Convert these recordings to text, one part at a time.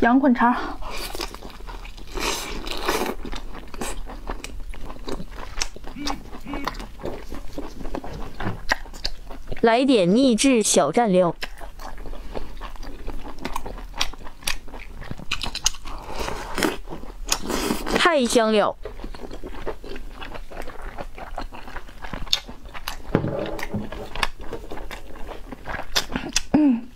羊捆肠。来点秘制小蘸料，太香了。嗯，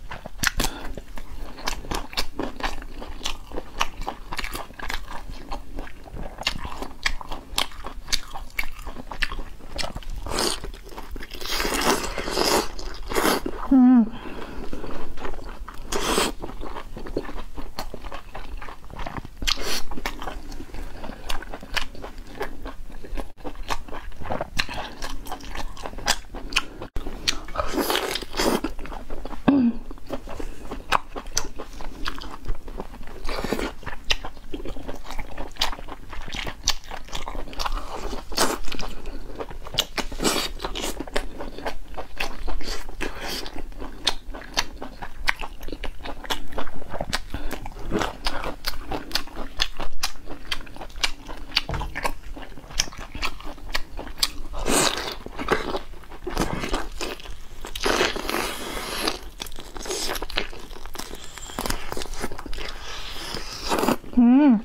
음.